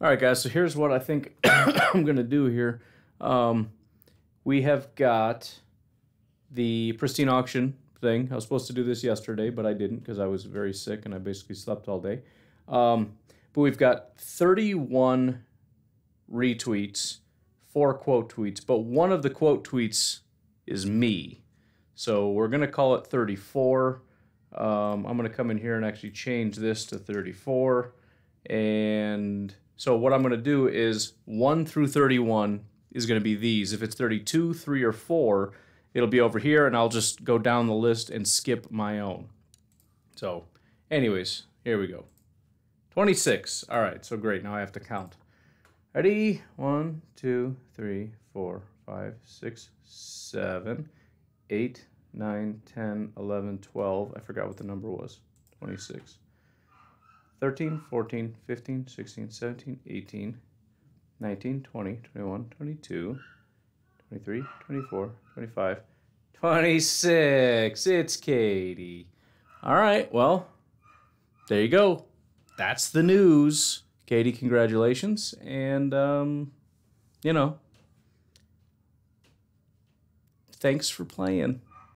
All right, guys. So here's what I think I'm gonna do here. Um, we have got the pristine auction thing. I was supposed to do this yesterday, but I didn't because I was very sick and I basically slept all day. Um, but we've got 31 retweets, four quote tweets, but one of the quote tweets is me. So we're gonna call it 34. Um, I'm gonna come in here and actually change this to 34. And so what I'm gonna do is 1 through 31 is gonna be these. If it's 32, 3, or 4, it'll be over here, and I'll just go down the list and skip my own. So, anyways, here we go. 26. All right, so great. Now I have to count. Ready? 1, 2, 3, 4, 5, 6, 7, 8, 9, 10, 11, 12. I forgot what the number was. 26. 13, 14, 15, 16, 17, 18, 19, 20, 21, 22, 23, 24, 25, 26. It's Katie. All right, well, there you go. That's the news. Katie, congratulations. And, um, you know, thanks for playing.